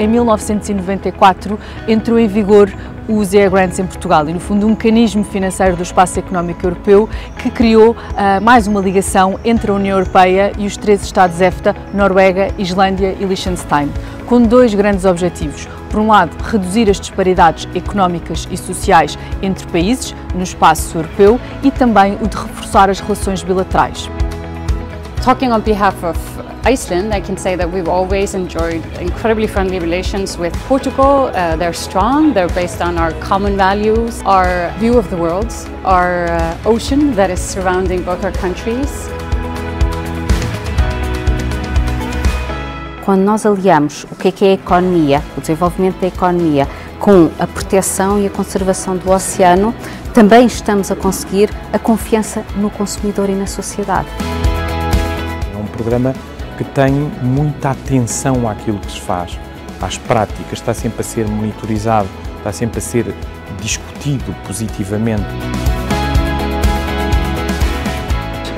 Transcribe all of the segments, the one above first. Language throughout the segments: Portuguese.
em 1994 entrou em vigor os Air Grants em Portugal e, no fundo, um mecanismo financeiro do Espaço Económico Europeu que criou uh, mais uma ligação entre a União Europeia e os três Estados EFTA, Noruega, Islândia e Liechtenstein, com dois grandes objetivos. Por um lado, reduzir as disparidades económicas e sociais entre países no espaço europeu e também o de reforçar as relações bilaterais. Talking on behalf of Iceland, I can say that we've always enjoyed incredibly friendly relations with Portugal. Uh, they're strong, they're based on our common values, our view of the world, our uh, ocean that is surrounding both our countries. Quando nós aliamos o que é, a economia, o desenvolvimento da economia, com a proteção e a conservação do oceano, também estamos a conseguir a confiança no consumidor e na sociedade programa que tem muita atenção àquilo que se faz, às práticas, está sempre a ser monitorizado, está sempre a ser discutido positivamente.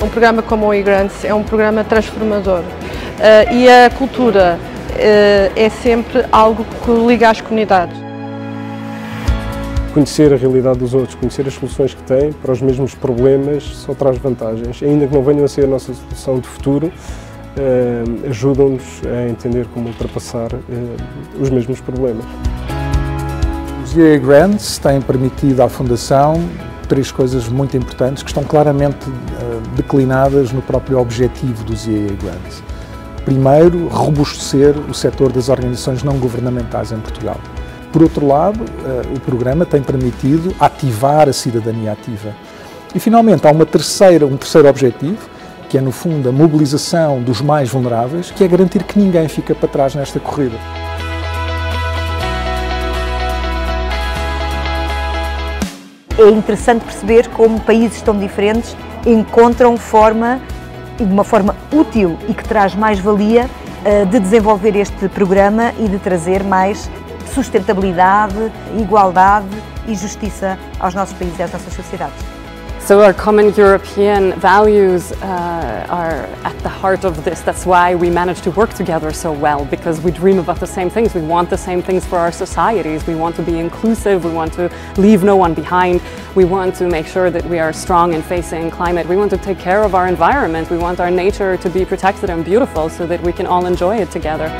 Um programa como o eGrants é um programa transformador uh, e a cultura uh, é sempre algo que liga às comunidades. Conhecer a realidade dos outros, conhecer as soluções que têm para os mesmos problemas só traz vantagens. Ainda que não venham a ser a nossa solução de futuro, eh, ajudam-nos a entender como ultrapassar eh, os mesmos problemas. Os EA Grants têm permitido à Fundação três coisas muito importantes que estão claramente eh, declinadas no próprio objetivo dos EA Grants. Primeiro, robustecer o setor das organizações não governamentais em Portugal. Por outro lado, eh, o programa tem permitido ativar a cidadania ativa. E, finalmente, há uma terceira, um terceiro objetivo, que é, no fundo, a mobilização dos mais vulneráveis, que é garantir que ninguém fica para trás nesta corrida. É interessante perceber como países tão diferentes encontram forma, de uma forma útil e que traz mais valia, eh, de desenvolver este programa e de trazer mais sustentabilidade, igualdade e justiça aos nossos países e às nossas sociedades. So our common European values uh, are at the heart of this. That's why we manage to work together so well, because we dream about the same things. We want the same things for our societies. We want to be inclusive. We want to leave no one behind. We want to make sure that we are strong in facing climate. We want to take care of our environment. We want our nature to be protected and beautiful so that we can all enjoy it together.